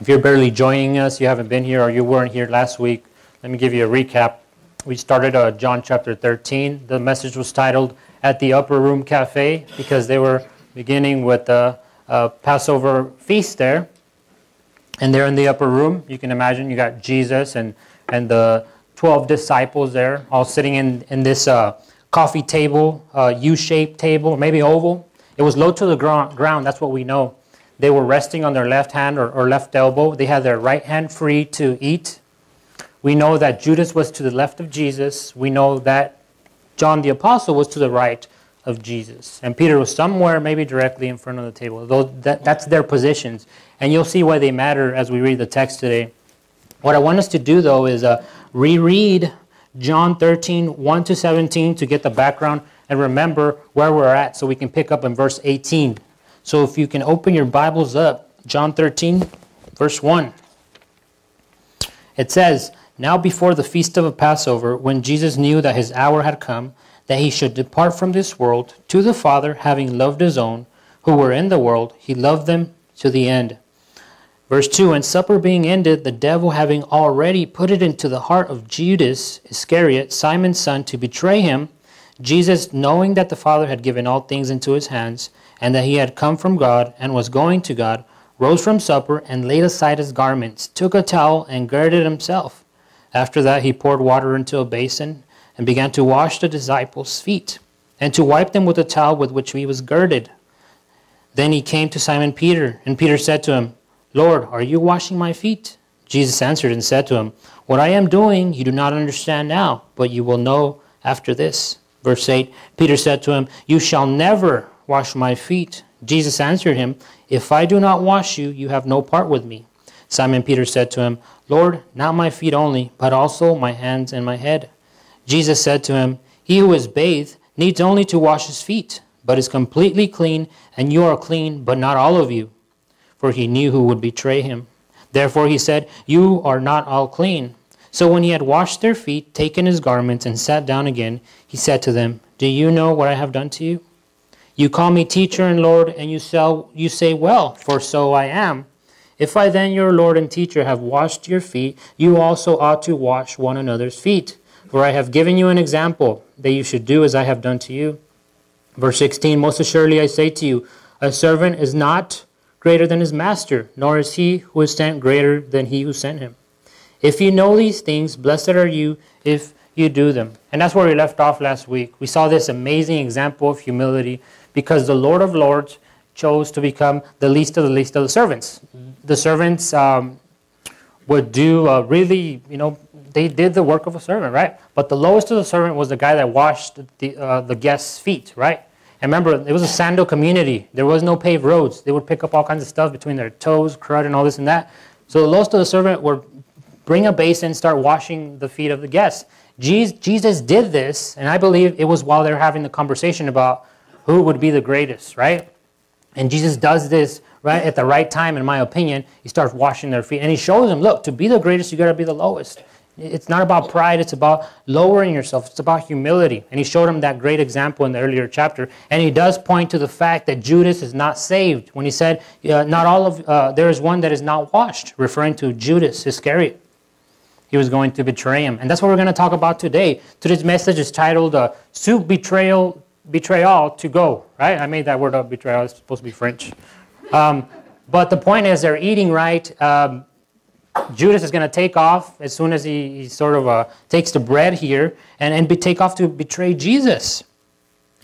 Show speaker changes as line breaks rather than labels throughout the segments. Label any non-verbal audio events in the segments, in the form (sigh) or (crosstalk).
If you're barely joining us, you haven't been here, or you weren't here last week, let me give you a recap. We started uh, John chapter 13. The message was titled At the Upper Room Cafe because they were beginning with the uh, Passover feast there. And they're in the upper room. You can imagine you got Jesus and, and the 12 disciples there, all sitting in, in this uh, coffee table, uh, U shaped table, maybe oval. It was low to the ground, that's what we know. They were resting on their left hand or, or left elbow. They had their right hand free to eat. We know that Judas was to the left of Jesus. We know that John the Apostle was to the right of Jesus. And Peter was somewhere, maybe directly in front of the table. Though that, that's their positions. And you'll see why they matter as we read the text today. What I want us to do, though, is uh, reread John 13, 1 to 17 to get the background and remember where we're at so we can pick up in verse 18. So if you can open your Bibles up, John 13, verse 1. It says, Now before the feast of the Passover, when Jesus knew that his hour had come, that he should depart from this world to the Father, having loved his own, who were in the world, he loved them to the end. Verse 2 And supper being ended, the devil having already put it into the heart of Judas Iscariot, Simon's son, to betray him, Jesus, knowing that the Father had given all things into his hands, and that he had come from God and was going to God, rose from supper and laid aside his garments, took a towel and girded himself. After that, he poured water into a basin and began to wash the disciples' feet and to wipe them with the towel with which he was girded. Then he came to Simon Peter, and Peter said to him, Lord, are you washing my feet? Jesus answered and said to him, What I am doing you do not understand now, but you will know after this. Verse 8 Peter said to him, You shall never wash my feet. Jesus answered him, If I do not wash you, you have no part with me. Simon Peter said to him, Lord, not my feet only, but also my hands and my head. Jesus said to him, He who is bathed needs only to wash his feet, but is completely clean, and you are clean, but not all of you. For he knew who would betray him. Therefore he said, You are not all clean. So when he had washed their feet, taken his garments, and sat down again, he said to them, Do you know what I have done to you? You call me teacher and Lord, and you, sell, you say, Well, for so I am. If I then, your Lord and teacher, have washed your feet, you also ought to wash one another's feet. For I have given you an example that you should do as I have done to you. Verse 16 Most assuredly I say to you, a servant is not greater than his master, nor is he who is sent greater than he who sent him. If you know these things, blessed are you if you do them. And that's where we left off last week. We saw this amazing example of humility because the Lord of Lords chose to become the least of the least of the servants. The servants um, would do uh, really, you know, they did the work of a servant, right? But the lowest of the servant was the guy that washed the, uh, the guests' feet, right? And remember, it was a sandal community. There was no paved roads. They would pick up all kinds of stuff between their toes, crud, and all this and that. So the lowest of the servant would bring a basin, and start washing the feet of the guests. Jesus did this, and I believe it was while they were having the conversation about who would be the greatest, right? And Jesus does this right at the right time, in my opinion. He starts washing their feet, and he shows them, look, to be the greatest, you got to be the lowest. It's not about pride, it's about lowering yourself. It's about humility. And he showed him that great example in the earlier chapter. And he does point to the fact that Judas is not saved when he said, uh, Not all of, uh, there is one that is not washed, referring to Judas Iscariot. He was going to betray him. And that's what we're going to talk about today. Today's message is titled uh, Soup Betrayal, Betrayal to Go, right? I made that word up, betrayal. It's supposed to be French. Um, but the point is, they're eating right. Um, Judas is going to take off as soon as he, he sort of uh, takes the bread here and, and be, take off to betray Jesus.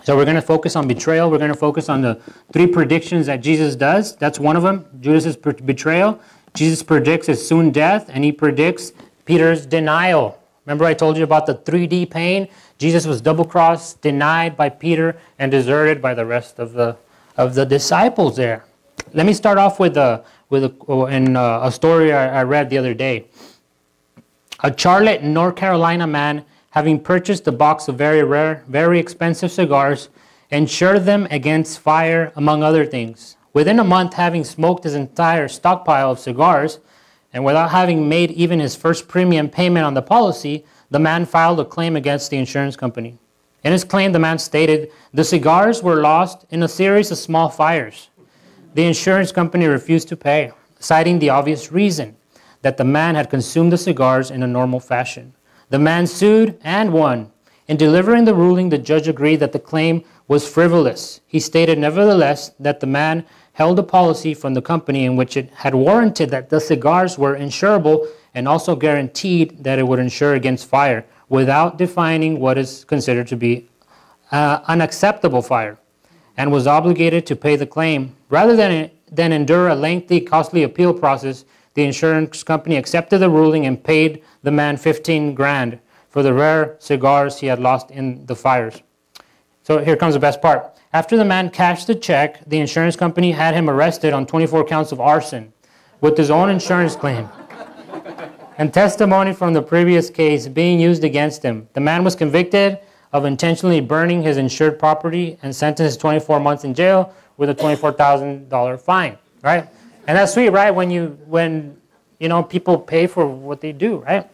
So we're going to focus on betrayal. We're going to focus on the three predictions that Jesus does. That's one of them, Judas's betrayal. Jesus predicts his soon death, and he predicts Peter's denial. Remember I told you about the 3D pain? Jesus was double-crossed, denied by Peter, and deserted by the rest of the, of the disciples there. Let me start off with a, with a, in uh, a story I, I read the other day. A Charlotte, North Carolina man, having purchased a box of very rare, very expensive cigars, insured them against fire, among other things. Within a month, having smoked his entire stockpile of cigars, and without having made even his first premium payment on the policy, the man filed a claim against the insurance company. In his claim, the man stated the cigars were lost in a series of small fires. The insurance company refused to pay. citing the obvious reason that the man had consumed the cigars in a normal fashion. The man sued and won. In delivering the ruling, the judge agreed that the claim was frivolous. He stated, nevertheless, that the man held a policy from the company in which it had warranted that the cigars were insurable and also guaranteed that it would insure against fire without defining what is considered to be uh, unacceptable fire and was obligated to pay the claim. Rather than, than endure a lengthy, costly appeal process, the insurance company accepted the ruling and paid the man 15 grand for the rare cigars he had lost in the fires. So here comes the best part. After the man cashed the check, the insurance company had him arrested on 24 counts of arson with his own insurance claim and testimony from the previous case being used against him. The man was convicted of intentionally burning his insured property and sentenced to 24 months in jail with a $24,000 fine, right? And that's sweet, right? When you when you know people pay for what they do, right?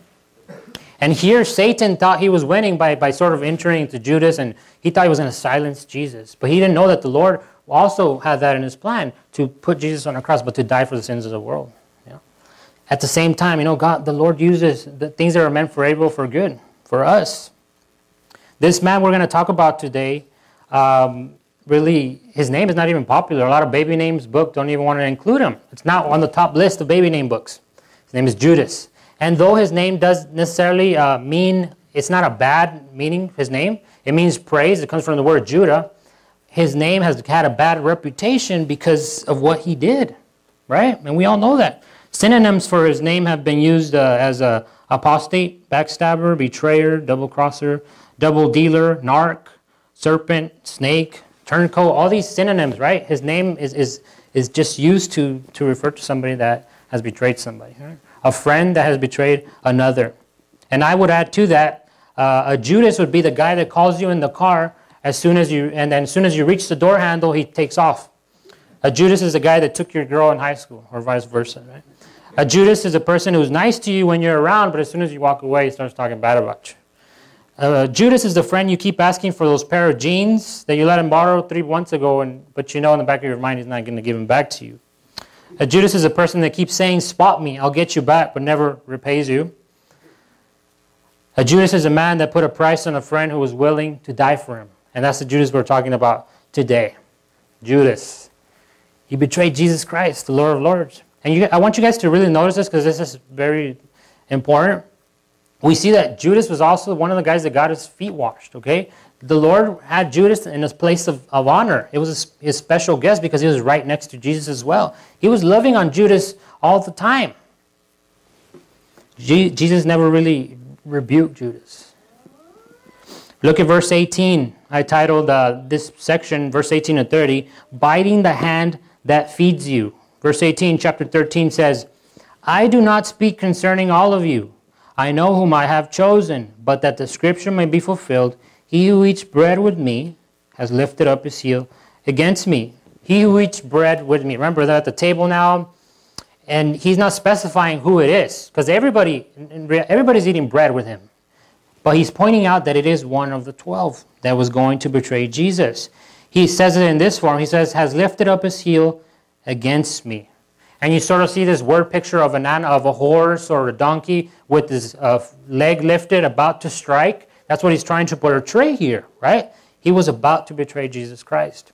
And here Satan thought he was winning by, by sort of entering into Judas and he thought he was going to silence Jesus. But he didn't know that the Lord also had that in his plan to put Jesus on a cross, but to die for the sins of the world. Yeah. At the same time, you know, God, the Lord uses the things that are meant for evil for good, for us. This man we're going to talk about today, um, really, his name is not even popular. A lot of baby names book don't even want to include him. It's not on the top list of baby name books. His name is Judas. And though his name does necessarily uh, mean, it's not a bad meaning, his name, it means praise. It comes from the word Judah. His name has had a bad reputation because of what he did, right? And we all know that. Synonyms for his name have been used uh, as a apostate, backstabber, betrayer, double crosser, double dealer, narc, serpent, snake, turncoat, all these synonyms, right? His name is, is, is just used to, to refer to somebody that has betrayed somebody. Right? A friend that has betrayed another. And I would add to that, uh, a Judas would be the guy that calls you in the car as soon as you, and then as soon as you reach the door handle, he takes off. A Judas is the guy that took your girl in high school, or vice versa, right? A Judas is a person who's nice to you when you're around, but as soon as you walk away, he starts talking bad about you. Uh, Judas is the friend you keep asking for those pair of jeans that you let him borrow three months ago, and, but you know in the back of your mind he's not going to give them back to you. A Judas is a person that keeps saying, Spot me, I'll get you back, but never repays you. A Judas is a man that put a price on a friend who was willing to die for him. And that's the Judas we're talking about today. Judas. He betrayed Jesus Christ, the Lord of Lords. And you, I want you guys to really notice this because this is very important. We see that Judas was also one of the guys that got his feet washed, okay? the Lord had Judas in a place of, of honor. It was his, his special guest because he was right next to Jesus as well. He was loving on Judas all the time. Je Jesus never really rebuked Judas. Look at verse 18. I titled uh, this section, verse 18 and 30, Biting the Hand That Feeds You. Verse 18, chapter 13 says, I do not speak concerning all of you. I know whom I have chosen, but that the scripture may be fulfilled. He who eats bread with me has lifted up his heel against me. He who eats bread with me. Remember, they're at the table now, and he's not specifying who it is, because everybody, everybody's eating bread with him. But he's pointing out that it is one of the twelve that was going to betray Jesus. He says it in this form. He says, has lifted up his heel against me. And you sort of see this word picture of, an, of a horse or a donkey with his uh, leg lifted, about to strike. That's what he's trying to portray here, right? He was about to betray Jesus Christ.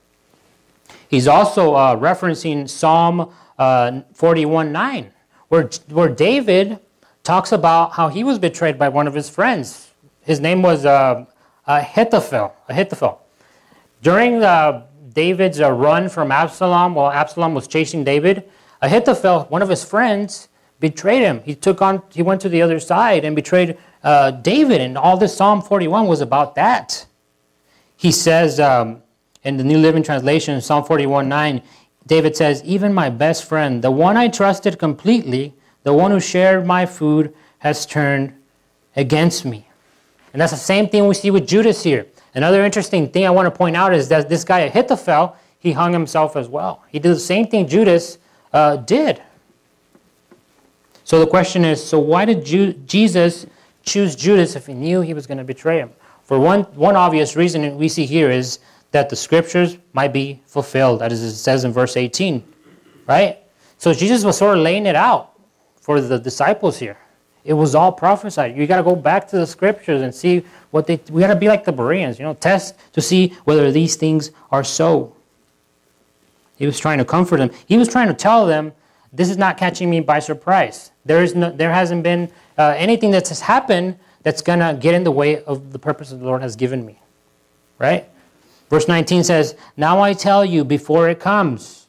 He's also uh, referencing Psalm uh, 41 9, where, where David talks about how he was betrayed by one of his friends. His name was uh, Ahithophel. Ahithophel. During uh, David's uh, run from Absalom, while Absalom was chasing David, Ahithophel, one of his friends, betrayed him. He took on. He went to the other side and betrayed uh, David, and all this Psalm 41 was about that. He says um, in the New Living Translation, Psalm 41 9, David says, Even my best friend, the one I trusted completely, the one who shared my food, has turned against me. And that's the same thing we see with Judas here. Another interesting thing I want to point out is that this guy Ahithophel, he hung himself as well. He did the same thing Judas uh, did. So the question is, so why did Ju Jesus choose Judas if he knew he was going to betray him? For one, one obvious reason we see here is that the scriptures might be fulfilled, as it says in verse 18, right? So Jesus was sort of laying it out for the disciples here. It was all prophesied. You got to go back to the scriptures and see what they. We got to be like the Bereans, you know, test to see whether these things are so. He was trying to comfort them. He was trying to tell them, "This is not catching me by surprise. There is no, there hasn't been uh, anything that has happened that's gonna get in the way of the purpose that the Lord has given me." Right? Verse 19 says, "Now I tell you before it comes,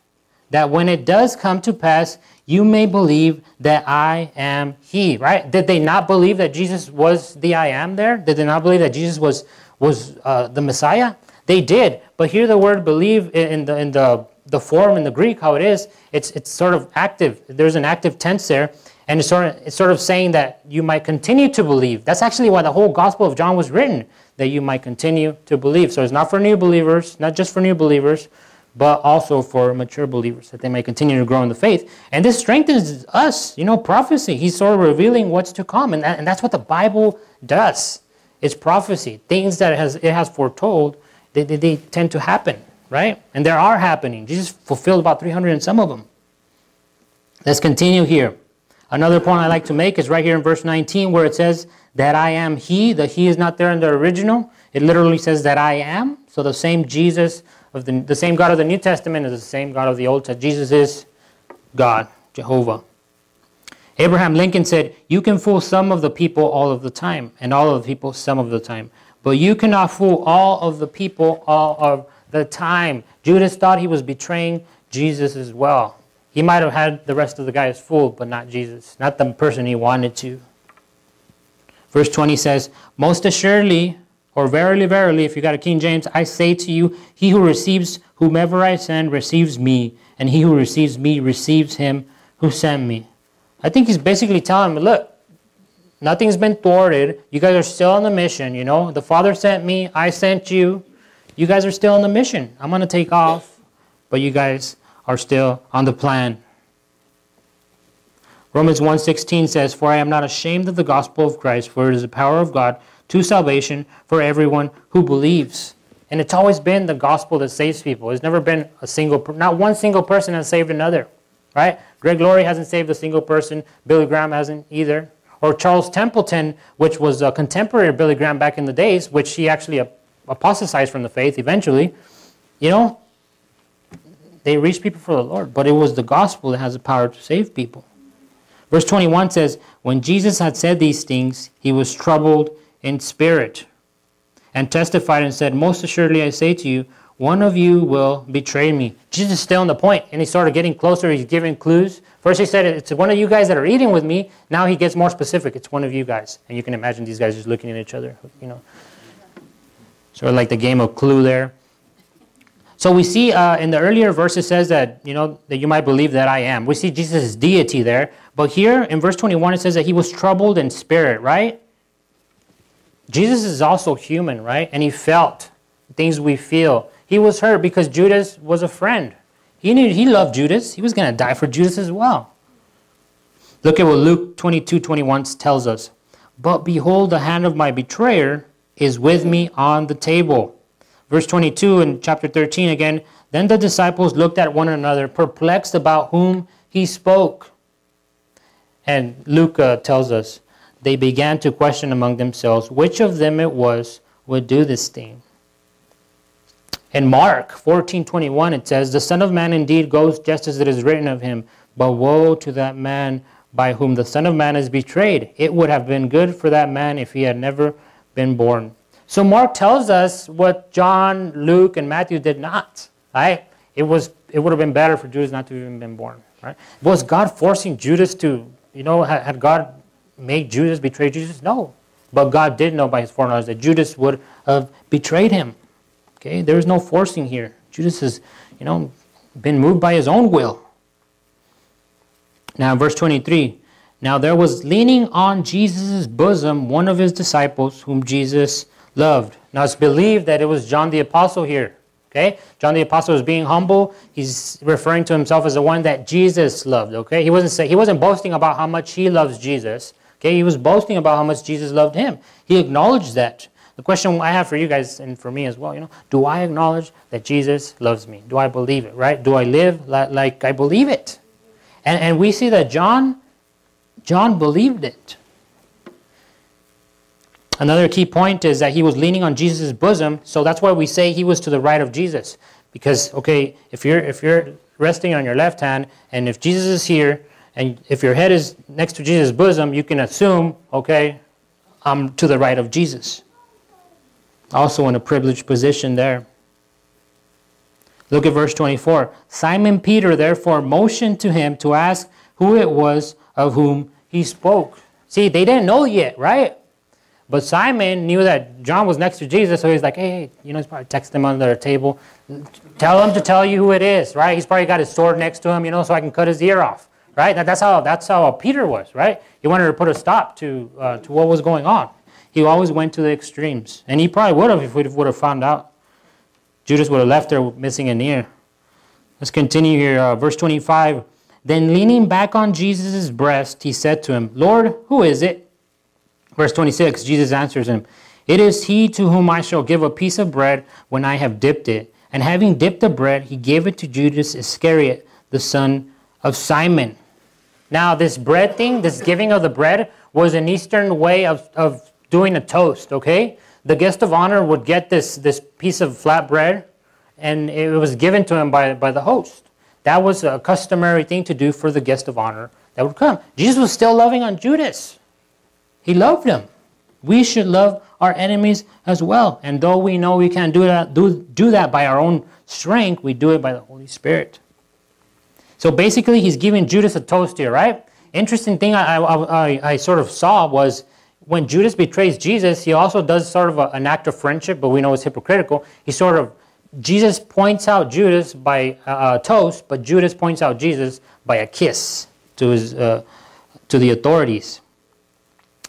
that when it does come to pass." you may believe that I am He. Right? Did they not believe that Jesus was the I am there? Did they not believe that Jesus was was uh, the Messiah? They did. But here the word believe in the in the the form in the Greek, how it is, it's it's sort of active. There's an active tense there, and it's sort of it's sort of saying that you might continue to believe. That's actually why the whole Gospel of John was written, that you might continue to believe. So it's not for new believers, not just for new believers, but also for mature believers that they may continue to grow in the faith. And this strengthens us, you know, prophecy. He's sort of revealing what's to come, and, that, and that's what the Bible does. It's prophecy. Things that it has, it has foretold, they, they, they tend to happen, right? And there are happening. Jesus fulfilled about 300 and some of them. Let's continue here. Another point I like to make is right here in verse 19 where it says that I am He. The He is not there in the original. It literally says that I am. So the same Jesus of the, the same God of the New Testament is the same God of the Old Testament. Jesus is God, Jehovah. Abraham Lincoln said, You can fool some of the people all of the time, and all of the people some of the time. But you cannot fool all of the people all of the time. Judas thought he was betraying Jesus as well. He might have had the rest of the guys fooled, but not Jesus, not the person he wanted to. Verse 20 says, Most assuredly, or verily, verily, if you got a King James, I say to you, he who receives whomever I send receives me, and he who receives me receives him who sent me. I think he's basically telling me, look, nothing's been thwarted. You guys are still on the mission, you know. The Father sent me, I sent you. You guys are still on the mission. I'm going to take off, but you guys are still on the plan. Romans 1:16 says, "For I am not ashamed of the gospel of Christ, for it is the power of God to salvation for everyone who believes. And it's always been the gospel that saves people. It's never been a single, not one single person has saved another, right? Greg Laurie hasn't saved a single person. Billy Graham hasn't either. Or Charles Templeton, which was a contemporary of Billy Graham back in the days, which he actually apostatized from the faith eventually. You know, they reached people for the Lord, but it was the gospel that has the power to save people. Verse 21 says, When Jesus had said these things, he was troubled in spirit, and testified and said, Most assuredly I say to you, one of you will betray me. Jesus is still on the point, and he started getting closer. He's giving clues. First, he said, It's one of you guys that are eating with me. Now he gets more specific. It's one of you guys. And you can imagine these guys just looking at each other, you know. Sort of like the game of clue there. So we see uh, in the earlier verse it says that, you know, that you might believe that I am. We see Jesus' deity there. But here in verse 21 it says that he was troubled in spirit, right? Jesus is also human, right? And he felt things we feel. He was hurt because Judas was a friend. He knew he loved Judas. He was going to die for Judas as well. Look at what Luke 22 21 tells us. But behold, the hand of my betrayer is with me on the table. Verse 22 in chapter 13 again. Then the disciples looked at one another, perplexed about whom he spoke. And Luke uh, tells us they began to question among themselves which of them it was would do this thing. In Mark 14:21 it says, "The Son of Man indeed goes just as it is written of him, but woe to that man by whom the Son of Man is betrayed. It would have been good for that man if he had never been born." So Mark tells us what John, Luke, and Matthew did not. Right? It was it would have been better for Judas not to have even been born. Right? Was God forcing Judas to, you know, had God made Judas betray Jesus? No. But God did know by his foreknowledge that Judas would have betrayed him. Okay, there is no forcing here. Judas has, you know, been moved by his own will. Now, verse 23. Now there was leaning on Jesus' bosom one of his disciples whom Jesus loved. Now it's believed that it was John the Apostle here. Okay? John the Apostle is being humble. He's referring to himself as the one that Jesus loved. Okay? He wasn't say, he wasn't boasting about how much he loves Jesus. Okay, he was boasting about how much Jesus loved him. He acknowledged that. The question I have for you guys and for me as well, you know, do I acknowledge that Jesus loves me? Do I believe it, right? Do I live like I believe it? And, and we see that John, John believed it. Another key point is that he was leaning on Jesus' bosom, so that's why we say he was to the right of Jesus. Because, okay, if you're, if you're resting on your left hand, and if Jesus is here, and if your head is next to Jesus' bosom, you can assume, okay, I'm to the right of Jesus. Also in a privileged position there. Look at verse 24. Simon Peter therefore motioned to him to ask who it was of whom he spoke. See, they didn't know yet, right? But Simon knew that John was next to Jesus, so he's like, hey, you know, he's probably texting him under the table. Tell him to tell you who it is, right? He's probably got his sword next to him, you know, so I can cut his ear off, right? That's how, that's how Peter was, right? He wanted to put a stop to, uh, to what was going on. He always went to the extremes. And he probably would have if we would have found out. Judas would have left there missing an ear. Let's continue here. Uh, verse 25. Then leaning back on Jesus' breast, he said to him, Lord, who is it? Verse 26, Jesus answers him, It is he to whom I shall give a piece of bread when I have dipped it. And having dipped the bread, he gave it to Judas Iscariot, the son of Simon. Now, this bread thing, this giving of the bread, was an Eastern way of, of doing a toast, okay? The guest of honor would get this, this piece of flat bread, and it was given to him by, by the host. That was a customary thing to do for the guest of honor that would come. Jesus was still loving on Judas. He loved him. We should love our enemies as well. And though we know we can't do that, do, do that by our own strength, we do it by the Holy Spirit. So basically, he's giving Judas a toast here, right? Interesting thing I, I, I, sort of saw was when Judas betrays Jesus, he also does sort of a, an act of friendship, but we know it's hypocritical. He sort of, Jesus points out Judas by a, a toast, but Judas points out Jesus by a kiss to, his, uh, to the authorities.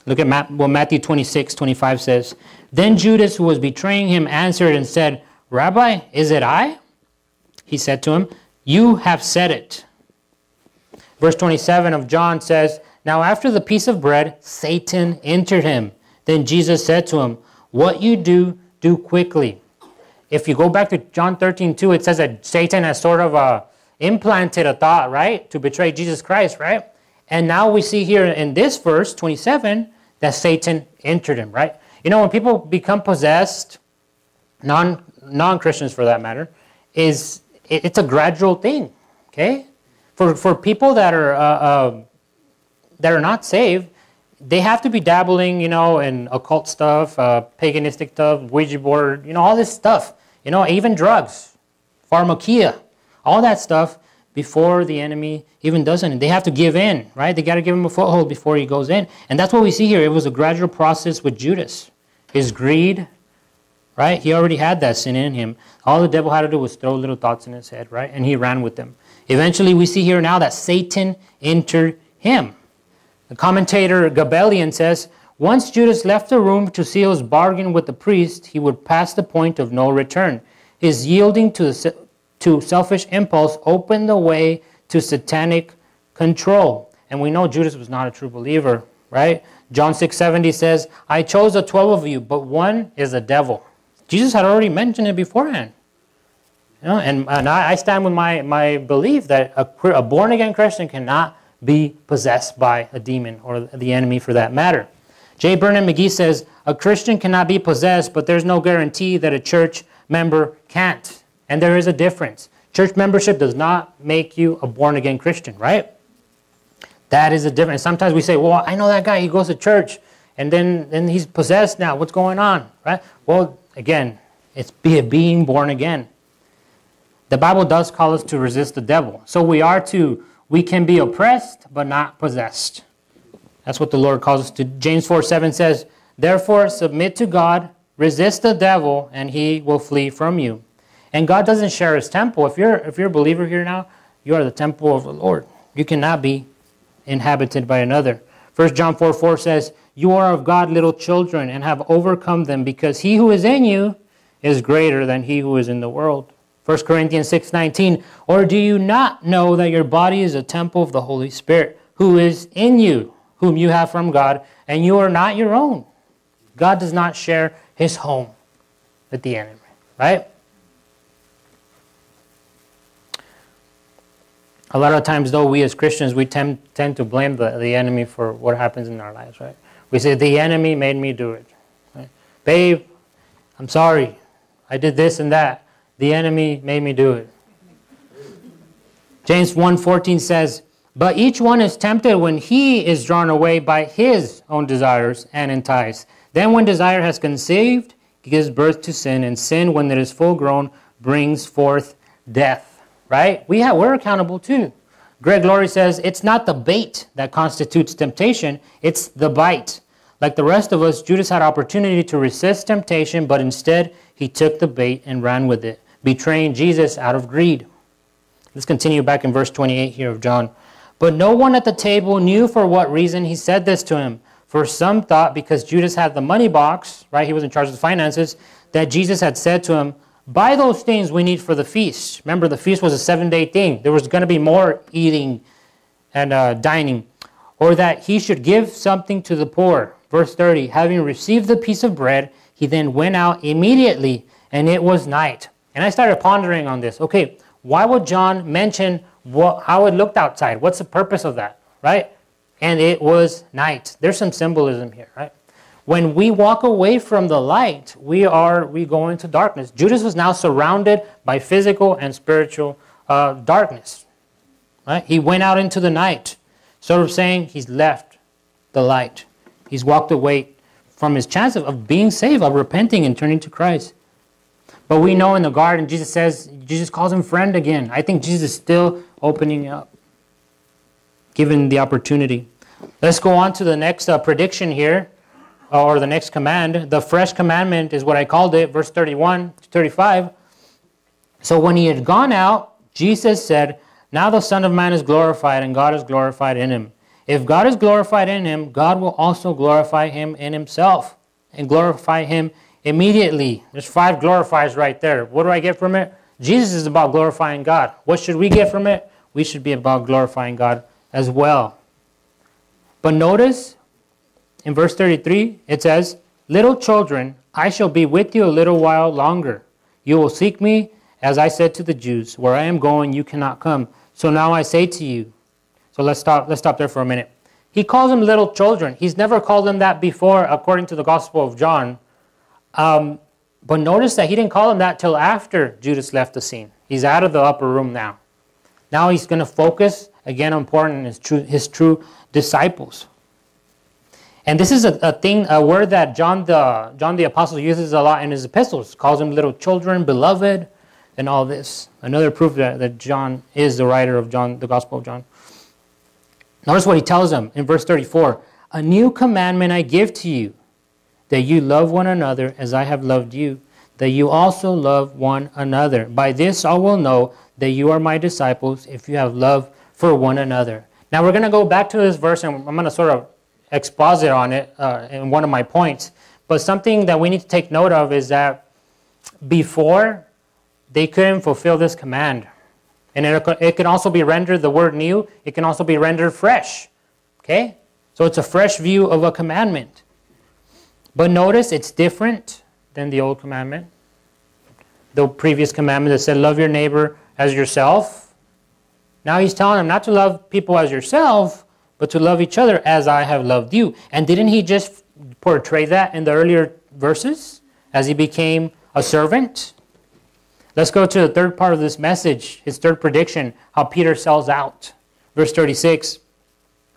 Look at what Matthew 26, 25 says. Then Judas, who was betraying him, answered and said, Rabbi, is it I? He said to him, You have said it. Verse 27 of John says, Now after the piece of bread, Satan entered him. Then Jesus said to him, What you do, do quickly. If you go back to John 13, 2, it says that Satan has sort of uh, implanted a thought, right? To betray Jesus Christ, right? And now we see here in this verse, 27, that Satan entered him, right? You know, when people become possessed, non non Christians for that matter, is it, it's a gradual thing. Okay, for for people that are uh, uh, that are not saved, they have to be dabbling, you know, in occult stuff, uh, paganistic stuff, Ouija board, you know, all this stuff. You know, even drugs, pharmakia, all that stuff before the enemy even does anything. They have to give in, right? They got to give him a foothold before he goes in. And that's what we see here. It was a gradual process with Judas. His greed, right? He already had that sin in him. All the devil had to do was throw little thoughts in his head, right? And he ran with them. Eventually, we see here now that Satan entered him. The commentator Gaebelein says, once Judas left the room to seal his bargain with the priest, he would pass the point of no return. His yielding to the to selfish impulse opened the way to satanic control. And we know Judas was not a true believer, right? John 6:70 says, "I chose the 12 of you, but one is a devil." Jesus had already mentioned it beforehand. You know, and, and I, I stand with my, my belief that a, a born again Christian cannot be possessed by a demon or the enemy for that matter. J. Vernon McGee says, A Christian cannot be possessed, but there's no guarantee that a church member can't. And there is a difference. Church membership does not make you a born again Christian, right? That is a difference. Sometimes we say, well, I know that guy, he goes to church, and then and he's possessed now. What's going on? Right? Well, again, it's being born again. The Bible does call us to resist the devil. So we are to, we can be oppressed, but not possessed. That's what the Lord calls us to. James 4 7 says, Therefore, submit to God, resist the devil, and he will flee from you. And God doesn't share his temple. If you're, if you're a believer here now, you are the temple of the Lord. You cannot be inhabited by another. 1 John 4 4 says, You are of God, little children, and have overcome them, because he who is in you is greater than he who is in the world. 1 Corinthians 6:19, Or do you not know that your body is a temple of the Holy Spirit, who is in you, whom you have from God, and you are not your own? God does not share his home with the enemy, right? A lot of times, though, we as Christians, we tend, tend to blame the, the enemy for what happens in our lives, right? We say, the enemy made me do it. Right? Babe, I'm sorry. I did this and that. The enemy made me do it. James 1:14 says, "But each one is tempted when he is drawn away by his own desires and enticed. Then when desire has conceived, gives birth to sin, and sin, when it is full grown, brings forth death. Right? We have, we're accountable too. Greg Laurie says it's not the bait that constitutes temptation, it's the bite. Like the rest of us, Judas had opportunity to resist temptation, but instead he took the bait and ran with it, betraying Jesus out of greed. Let's continue back in verse 28 here of John. But no one at the table knew for what reason he said this to him. For some thought because Judas had the money box, right, he was in charge of the finances, that Jesus had said to him, Buy those things we need for the feast. Remember, the feast was a seven day thing. There was going to be more eating and uh, dining. Or that he should give something to the poor. Verse 30 Having received the piece of bread, he then went out immediately, and it was night. And I started pondering on this. Okay, why would John mention what, how it looked outside? What's the purpose of that, right? and it was night. There's some symbolism here, right? When we walk away from the light, we are we go into darkness. Judas was now surrounded by physical and spiritual uh, darkness. Right? He went out into the night, sort of saying he's left the light. He's walked away from his chance of, of being saved, of repenting and turning to Christ. But we know in the garden, Jesus says, Jesus calls him friend again. I think Jesus is still opening up given the opportunity. Let's go on to the next uh, prediction here, or the next command. The fresh commandment is what I called it, verse 31 to 35. So when he had gone out, Jesus said, Now the Son of Man is glorified, and God is glorified in him. If God is glorified in him, God will also glorify him in himself and glorify him immediately. There's five glorifies right there. What do I get from it? Jesus is about glorifying God. What should we get from it? We should be about glorifying God as well. But notice in verse 33, it says, Little children, I shall be with you a little while longer. You will seek me, as I said to the Jews, Where I am going, you cannot come. So now I say to you. So let's stop, let's stop there for a minute. He calls them little children. He's never called them that before, according to the Gospel of John. Um, but notice that he didn't call them that till after Judas left the scene. He's out of the upper room now. Now he's going to focus again on important his true, his true disciples. And this is a, a thing, a word that John the John the Apostle uses a lot in his epistles. Calls them little children, beloved, and all this. Another proof that, that John is the writer of John, the Gospel of John. Notice what he tells them in verse 34. A new commandment I give to you, that you love one another as I have loved you, that you also love one another. By this all will know that you are my disciples if you have love for one another. Now we're going to go back to this verse and I'm going to sort of exposit on it uh, in one of my points. But something that we need to take note of is that before they couldn't fulfill this command. And it, it can also be rendered, the word new, it can also be rendered fresh. Okay? So it's a fresh view of a commandment. But notice it's different than the old commandment. The previous commandment that said, Love your neighbor as yourself. Now he's telling them not to love people as yourself, but to love each other as I have loved you. And didn't he just portray that in the earlier verses as he became a servant? Let's go to the third part of this message, his third prediction, how Peter sells out. Verse 36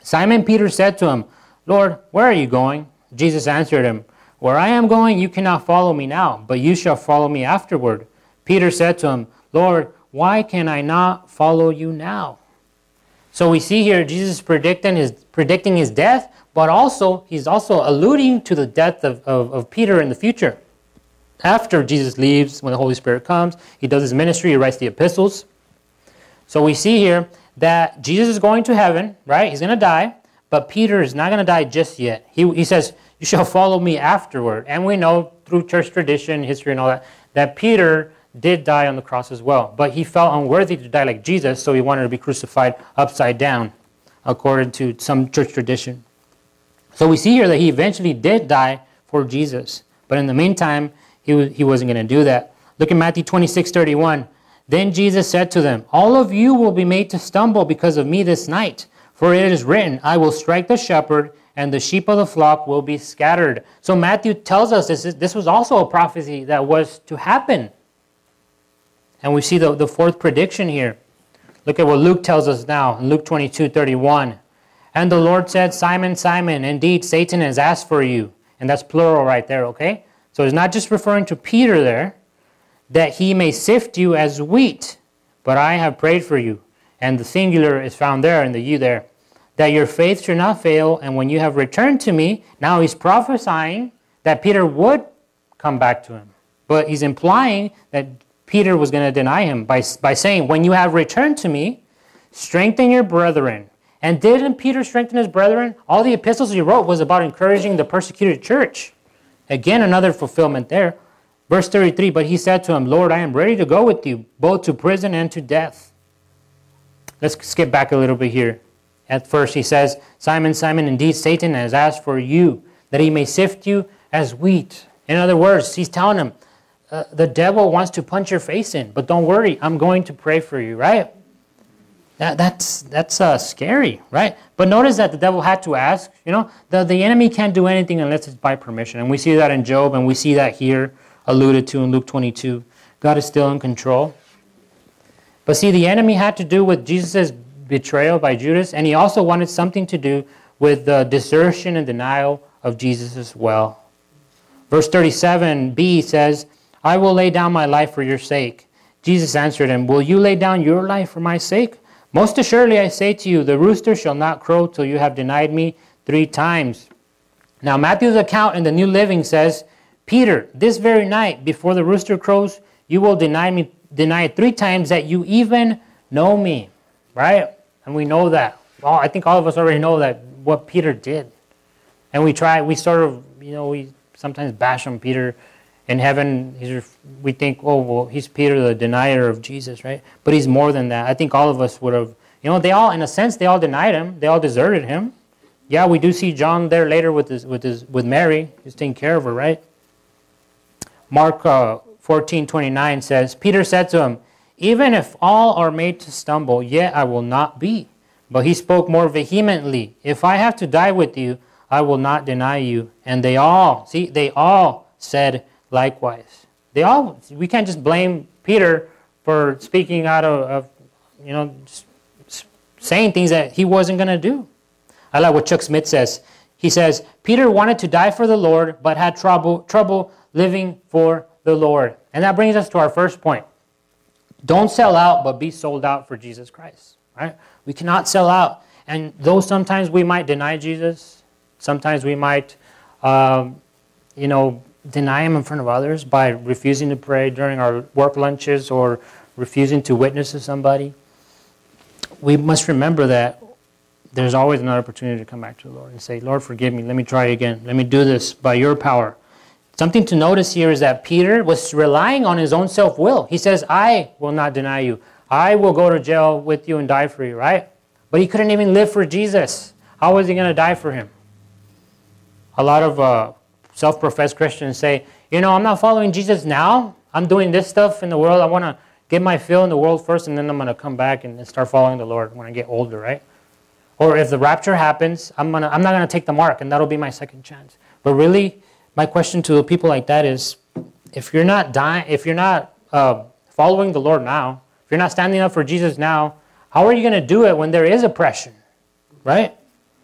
Simon Peter said to him, Lord, where are you going? Jesus answered him, Where I am going, you cannot follow me now, but you shall follow me afterward. Peter said to him, Lord, why can I not follow you now? So we see here Jesus predicting his, predicting his death, but also he's also alluding to the death of, of, of Peter in the future. After Jesus leaves, when the Holy Spirit comes, he does his ministry, he writes the epistles. So we see here that Jesus is going to heaven, right? He's going to die, but Peter is not going to die just yet. He, he says, You shall follow me afterward. And we know through church tradition, history, and all that, that Peter did die on the cross as well. But he felt unworthy to die like Jesus, so he wanted to be crucified upside down, according to some church tradition. So we see here that he eventually did die for Jesus. But in the meantime, he, he wasn't going to do that. Look at Matthew 26 31. Then Jesus said to them, All of you will be made to stumble because of me this night. For it is written, I will strike the shepherd, and the sheep of the flock will be scattered. So Matthew tells us this, is, this was also a prophecy that was to happen. And we see the, the fourth prediction here. Look at what Luke tells us now in Luke 22 31. And the Lord said, Simon, Simon, indeed Satan has asked for you. And that's plural right there, okay? So it's not just referring to Peter there, that he may sift you as wheat, but I have prayed for you. And the singular is found there and the you there. That your faith should not fail, and when you have returned to me, now he's prophesying that Peter would come back to him. But he's implying that Peter was going to deny him by, by saying, When you have returned to me, strengthen your brethren. And didn't Peter strengthen his brethren? All the epistles he wrote was about encouraging the persecuted church. Again, another fulfillment there. Verse 33 But he said to him, Lord, I am ready to go with you, both to prison and to death. Let's skip back a little bit here. At first, he says, Simon, Simon, indeed Satan has asked for you, that he may sift you as wheat. In other words, he's telling him, uh, the devil wants to punch your face in, but don't worry, I'm going to pray for you, right? That, that's that's uh, scary, right? But notice that the devil had to ask. You know, the, the enemy can't do anything unless it's by permission. And we see that in Job, and we see that here alluded to in Luke 22. God is still in control. But see, the enemy had to do with Jesus' betrayal by Judas, and he also wanted something to do with the desertion and denial of Jesus as well. Verse 37b says, I will lay down my life for your sake. Jesus answered him, Will you lay down your life for my sake? Most assuredly I say to you, the rooster shall not crow till you have denied me three times. Now, Matthew's account in the New Living says, Peter, this very night before the rooster crows, you will deny me, deny three times that you even know me. Right? And we know that. Well, I think all of us already know that what Peter did. And we try, we sort of, you know, we sometimes bash on Peter in heaven, we think, oh, well, he's Peter, the denier of Jesus, right? But he's more than that. I think all of us would have, you know, they all, in a sense, they all denied him. They all deserted him. Yeah, we do see John there later with his, with his, with Mary. He's taking care of her, right? Mark uh, 14, 29 says, Peter said to him, Even if all are made to stumble, yet I will not be. But he spoke more vehemently, If I have to die with you, I will not deny you. And they all, see, they all said, likewise. They all, we can't just blame Peter for speaking out of, of you know, saying things that he wasn't going to do. I like what Chuck Smith says. He says, Peter wanted to die for the Lord, but had trouble, trouble living for the Lord. And that brings us to our first point. Don't sell out, but be sold out for Jesus Christ. Right? We cannot sell out. And though sometimes we might deny Jesus, sometimes we might, um, you know, deny Him in front of others by refusing to pray during our work lunches or refusing to witness to somebody, we must remember that there's always another opportunity to come back to the Lord and say, Lord, forgive me. Let me try again. Let me do this by your power. Something to notice here is that Peter was relying on his own self will. He says, I will not deny you. I will go to jail with you and die for you, right? But he couldn't even live for Jesus. How was he going to die for him? A lot of uh, self professed Christians say, you know, I'm not following Jesus now. I'm doing this stuff in the world. I want to get my fill in the world first, and then I'm going to come back and start following the Lord when I get older, right? Or if the rapture happens, I'm, gonna, I'm not going to take the mark, and that'll be my second chance. But really, my question to people like that is if you're not dying, if you're not uh, following the Lord now, if you're not standing up for Jesus now, how are you going to do it when there is oppression, right?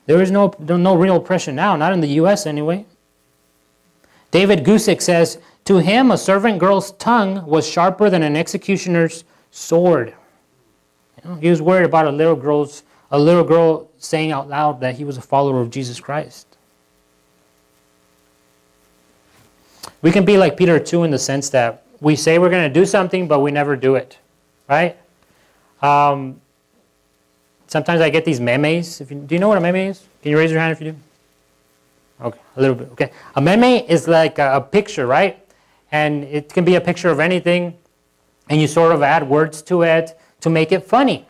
There is no, no real oppression now, not in the U.S. anyway. David Guzik says, To him, a servant girl's tongue was sharper than an executioner's sword. You know, he was worried about a little girl's a little girl saying out loud that he was a follower of Jesus Christ. We can be like Peter too in the sense that we say we're going to do something, but we never do it, right? Um, sometimes I get these memes. If you, do you know what a meme is? Can you raise your hand if you do? Okay, a little bit. Okay, a meme is like a, a picture, right? And it can be a picture of anything, and you sort of add words to it to make it funny.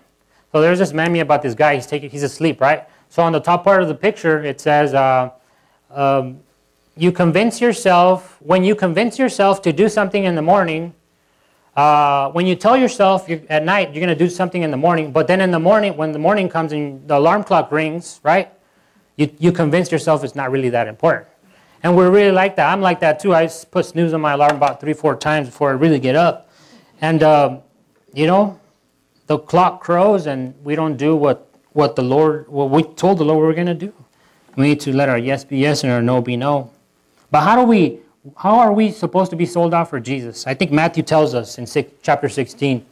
So there's this meme about this guy. He's taking, he's asleep, right? So on the top part of the picture, it says, uh, um, "You convince yourself when you convince yourself to do something in the morning, Uh, when you tell yourself you at night you're going to do something in the morning, but then in the morning, when the morning comes and the alarm clock rings, right? You, you convince yourself it's not really that important. And we're really like that. I'm like that too. I put snooze on my alarm about three, four times before I really get up. And, um, you know, the clock crows and we don't do what, what the Lord, what we told the Lord we were going to do. We need to let our yes be yes and our no be no. But how do we how are we supposed to be sold out for Jesus? I think Matthew tells us in six, chapter 16.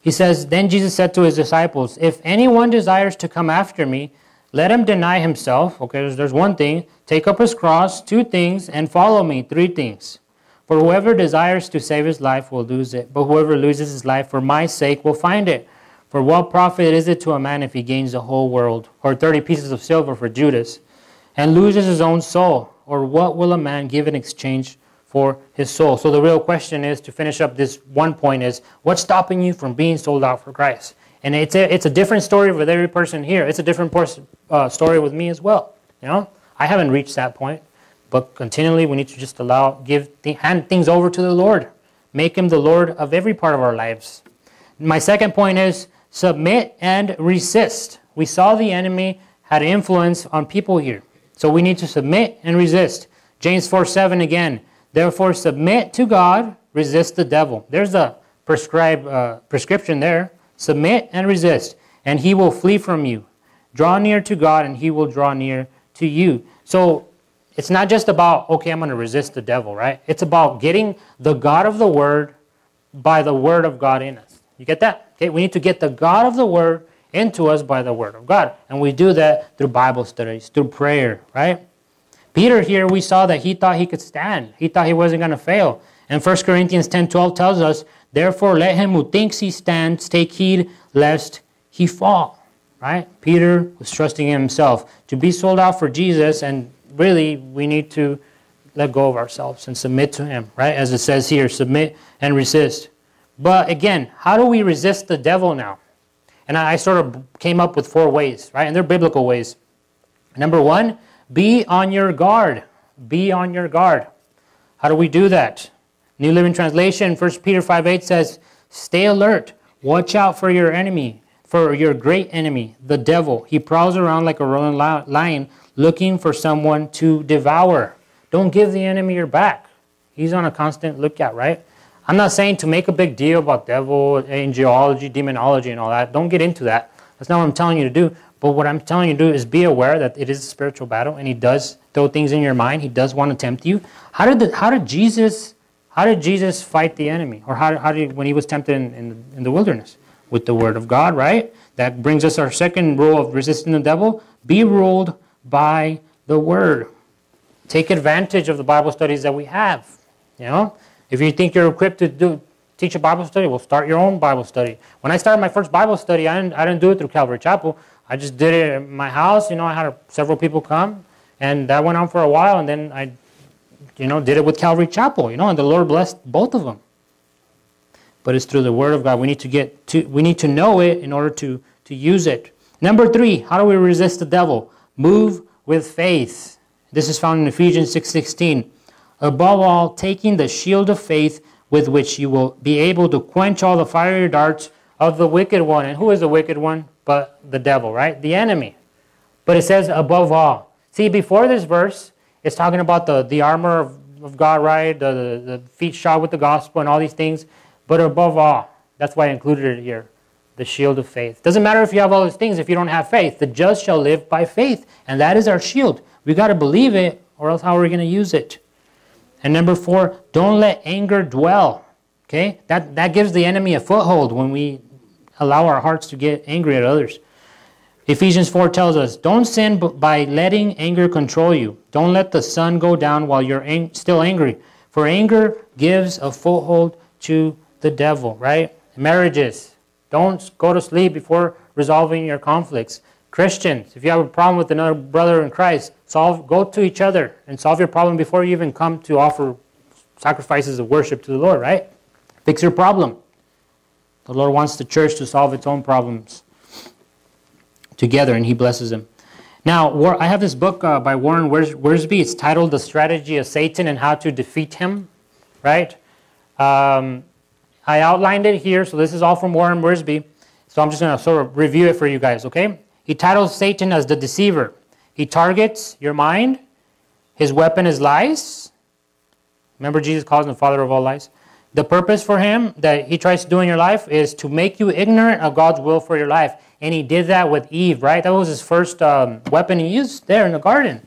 He says, Then Jesus said to his disciples, If anyone desires to come after me, let him deny himself. Okay, there's, there's one thing. Take up his cross, two things, and follow me, three things. For whoever desires to save his life will lose it, but whoever loses his life for my sake will find it. For what profit is it to a man if he gains the whole world, or 30 pieces of silver for Judas, and loses his own soul? Or what will a man give in exchange for his soul? So the real question is to finish up this one point is what's stopping you from being sold out for Christ? And it's a, it's a different story with every person here. It's a different uh, story with me as well. You know, I haven't reached that point, but continually we need to just allow, give, hand things over to the Lord. Make him the Lord of every part of our lives. My second point is submit and resist. We saw the enemy had influence on people here. So we need to submit and resist. James 4 7 again. Therefore, submit to God, resist the devil. There's a prescribed uh, prescription there. Submit and resist, and he will flee from you. Draw near to God, and he will draw near to you. So it's not just about, okay, I'm going to resist the devil, right? It's about getting the God of the Word by the Word of God in us. You get that? Okay, we need to get the God of the Word into us by the Word of God. And we do that through Bible studies, through prayer, right? Peter here, we saw that he thought he could stand. He thought he wasn't going to fail. And 1 Corinthians 10 12 tells us, Therefore, let him who thinks he stands take heed lest he fall. Right? Peter was trusting in himself. To be sold out for Jesus, and really, we need to let go of ourselves and submit to him, right? As it says here, submit and resist. But again, how do we resist the devil now? And I sort of came up with four ways, right? And they're biblical ways. Number one, be on your guard. Be on your guard. How do we do that? New Living Translation, 1 Peter 5 8 says, Stay alert. Watch out for your enemy, for your great enemy, the devil. He prowls around like a roaring lion looking for someone to devour. Don't give the enemy your back. He's on a constant lookout, right? I'm not saying to make a big deal about devil, angelology, demonology, and all that. Don't get into that. That's not what I'm telling you to do. But what I'm telling you to do is be aware that it is a spiritual battle, and He does throw things in your mind. He does want to tempt you. How did the, how did Jesus how did Jesus fight the enemy, or how, how did when He was tempted in, in, in the wilderness with the Word of God? Right. That brings us our second rule of resisting the devil: be ruled by the Word. Take advantage of the Bible studies that we have. You know, if you think you're equipped to do teach a Bible study, well, start your own Bible study. When I started my first Bible study, I didn't, I didn't do it through Calvary Chapel. I just did it at my house. You know, I had several people come, and that went on for a while, and then I, you know, did it with Calvary Chapel. You know, and the Lord blessed both of them. But it's through the Word of God. We need to get to. We need to know it in order to to use it. Number three, how do we resist the devil? Move with faith. This is found in Ephesians six sixteen. Above all, taking the shield of faith with which you will be able to quench all the fiery darts of the wicked one. And who is the wicked one? But the devil, right? The enemy. But it says above all. See, before this verse, it's talking about the, the armor of, of God, right? The, the, the feet shod with the gospel and all these things. But above all, that's why I included it here the shield of faith. Doesn't matter if you have all these things if you don't have faith. The just shall live by faith. And that is our shield. We got to believe it, or else how are we going to use it? And number four, don't let anger dwell. Okay? That, that gives the enemy a foothold when we allow our hearts to get angry at others. Ephesians 4 tells us, don't sin by letting anger control you. Don't let the sun go down while you're ang still angry. For anger gives a foothold to the devil, right? Marriages, don't go to sleep before resolving your conflicts. Christians, if you have a problem with another brother in Christ, solve, go to each other and solve your problem before you even come to offer sacrifices of worship to the Lord, right? Fix your problem. The Lord wants the church to solve its own problems together, and He blesses them. Now, I have this book uh, by Warren Wiersbe. It's titled The Strategy of Satan and How to Defeat Him, right? Um, I outlined it here, so this is all from Warren Wiersbe. So I'm just going to sort of review it for you guys, okay? He titles Satan as the deceiver. He targets your mind. His weapon is lies. Remember, Jesus calls him the father of all lies. The purpose for him that he tries to do in your life is to make you ignorant of God's will for your life. And he did that with Eve, right? That was his first um, weapon he used there in the garden.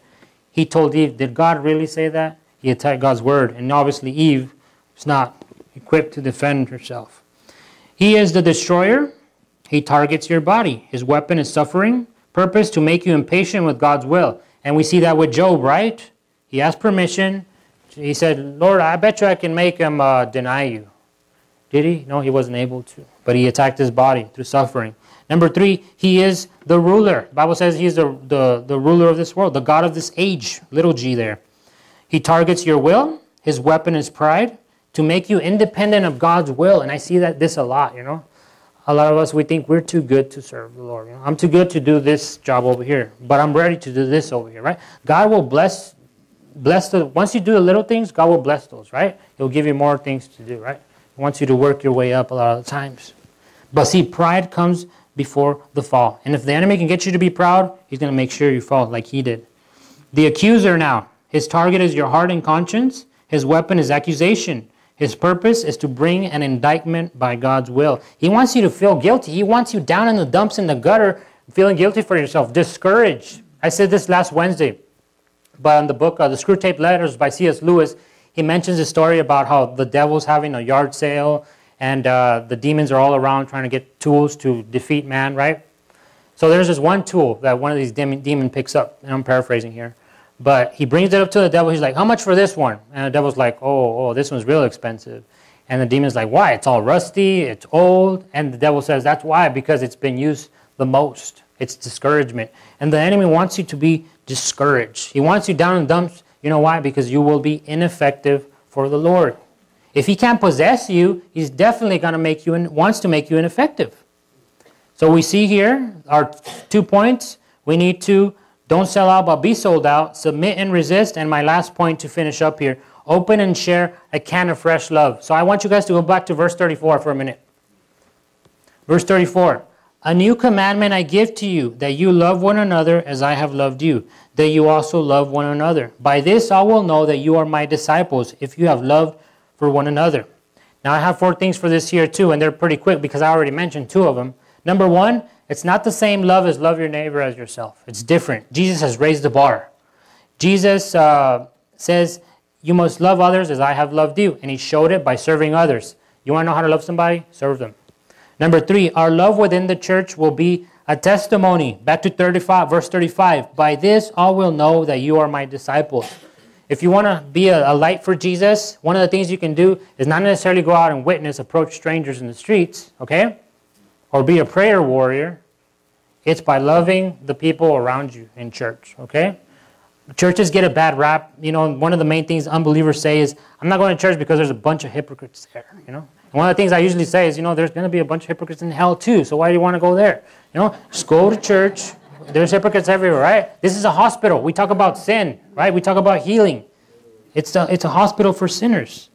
He told Eve, Did God really say that? He attacked God's word. And obviously, Eve was not equipped to defend herself. He is the destroyer. He targets your body. His weapon is suffering, purpose to make you impatient with God's will. And we see that with Job, right? He asked permission. He said, Lord, I bet you I can make him uh, deny you. Did he? No, he wasn't able to. But he attacked his body through suffering. Number three, he is the ruler. The Bible says he's the, the, the ruler of this world, the God of this age, little g there. He targets your will. His weapon is pride to make you independent of God's will. And I see that this a lot, you know. A lot of us, we think we're too good to serve the Lord. You know? I'm too good to do this job over here, but I'm ready to do this over here, right? God will bless, bless the, once you do the little things, God will bless those, right? He'll give you more things to do, right? He wants you to work your way up a lot of the times. But see, pride comes before the fall. And if the enemy can get you to be proud, he's going to make sure you fall like he did. The accuser now, his target is your heart and conscience. His weapon is accusation. His purpose is to bring an indictment by God's will. He wants you to feel guilty. He wants you down in the dumps in the gutter, feeling guilty for yourself, discouraged. I said this last Wednesday, but in the book, uh, The Screwtape Letters by C.S. Lewis, he mentions a story about how the devil's having a yard sale and uh, the demons are all around trying to get tools to defeat man, right? So there's this one tool that one of these demon, demon picks up, and I'm paraphrasing here. But he brings it up to the devil. He's like, How much for this one? And the devil's like, Oh, oh, this one's real expensive. And the demon's like, Why? It's all rusty, it's old. And the devil says, That's why, because it's been used the most. It's discouragement. And the enemy wants you to be discouraged. He wants you down in dumps. You know why? Because you will be ineffective for the Lord. If he can't possess you, he's definitely going to make you, and wants to make you ineffective. So we see here our two points. We need to don't sell out, but be sold out. Submit and resist. And my last point to finish up here open and share a can of fresh love. So I want you guys to go back to verse 34 for a minute. Verse 34 A new commandment I give to you, that you love one another as I have loved you, that you also love one another. By this I will know that you are my disciples, if you have loved for one another. Now I have four things for this here too, and they're pretty quick because I already mentioned two of them. Number one, it's not the same love as love your neighbor as yourself. It's different. Jesus has raised the bar. Jesus uh, says, You must love others as I have loved you. And he showed it by serving others. You want to know how to love somebody? Serve them. Number three, our love within the church will be a testimony. Back to 35, verse 35. By this all will know that you are my disciples. If you want to be a, a, light for Jesus, one of the things you can do is not necessarily go out and witness, approach strangers in the streets, okay? Or be a prayer warrior, it's by loving the people around you in church, okay? Churches get a bad rap. You know, one of the main things unbelievers say is, I'm not going to church because there's a bunch of hypocrites there, you know? And one of the things I usually say is, you know, there's going to be a bunch of hypocrites in hell too, so why do you want to go there? You know, just go to church. There's hypocrites everywhere, right? This is a hospital. We talk about sin, right? We talk about healing. It's a, it's a hospital for sinners.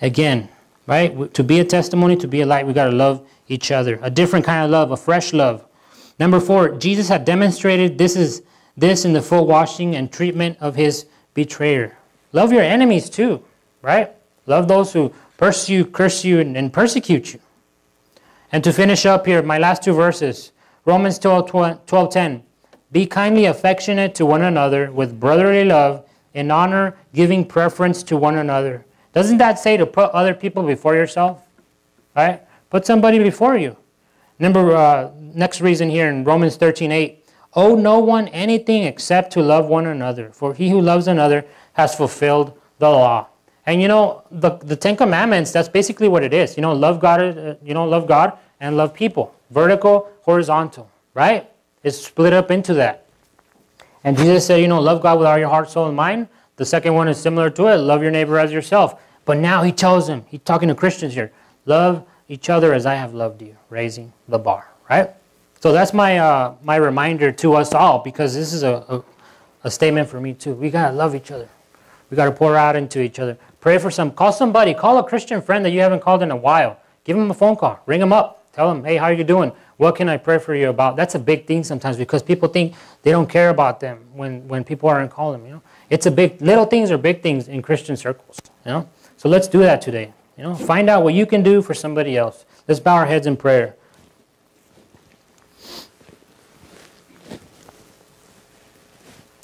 Again, right? To be a testimony, to be a light, we got to love each other. A different kind of love, a fresh love. Number four, Jesus had demonstrated this is this in the full washing and treatment of his betrayer. Love your enemies too, right? Love those who pursue, curse you, and, and persecute you. And to finish up here, my last two verses Romans 12, 12 10. Be kindly affectionate to one another with brotherly love, in honor, giving preference to one another. Doesn't that say to put other people before yourself? Right? Put somebody before you. Number uh, next reason here in Romans 13, 8. Owe no one anything except to love one another, for he who loves another has fulfilled the law. And you know, the, the Ten Commandments, that's basically what it is. You know, love God, uh, you know, love God and love people. Vertical, horizontal, right? It's split up into that. And Jesus said, you know, love God with all your heart, soul, and mind. The second one is similar to it, love your neighbor as yourself. But now he tells them, he's talking to Christians here, love each other as I have loved you, raising the bar, right? So that's my, uh, my reminder to us all because this is a, a, a statement for me too. We got to love each other. We got to pour out into each other. Pray for some. Call somebody. Call a Christian friend that you haven't called in a while. Give them a phone call. Ring them up. Tell them, hey, how are you doing? What can I pray for you about? That's a big thing sometimes because people think they don't care about them when, when people aren't calling them. You know, it's a big little things are big things in Christian circles. You know, so let's do that today. You know, find out what you can do for somebody else. Let's bow our heads in prayer.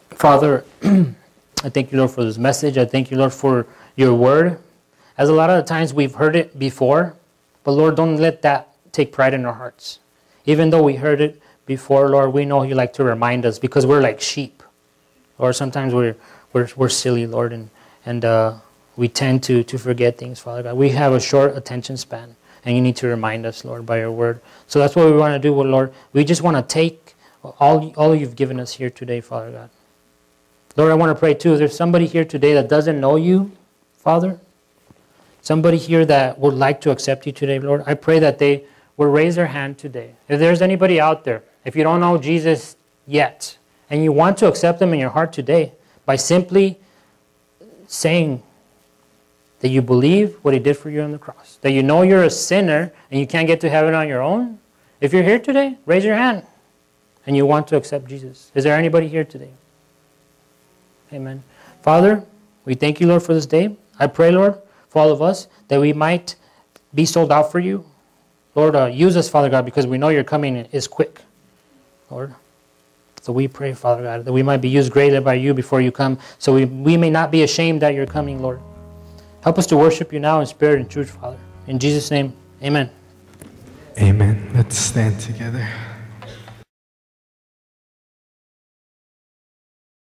Father, (clears throat) I thank you, Lord, for this message. I thank you, Lord, for your word. As a lot of times we've heard it before, but Lord, don't let that take pride in our hearts. Even though we heard it before, Lord, we know you like to remind us because we're like sheep. Or sometimes we're, we're, we're silly, Lord, and, and uh, we tend to, to forget things, Father God. We have a short attention span, and you need to remind us, Lord, by your word. So that's what we want to do, Lord. We just want to take all, all you've given us here today, Father God. Lord, I want to pray too. If there's somebody here today that doesn't know you, Father, somebody here that would like to accept you today, Lord, I pray that they will raise their hand today. If there's anybody out there, if you don't know Jesus yet, and you want to accept him in your heart today by simply saying that you believe what he did for you on the cross, that you know you're a sinner and you can't get to heaven on your own, if you're here today, raise your hand and you want to accept Jesus. Is there anybody here today? Amen. Father, we thank you, Lord, for this day. I pray, Lord, for all of us that we might be sold out for you. Lord, uh, use us, Father God, because we know your coming is quick. Lord. So we pray, Father God, that we might be used greatly by you before you come, so we, we may not be ashamed at your coming, Lord. Help us to worship you now in spirit and truth, Father. In Jesus' name, amen.
Amen. Let's stand together.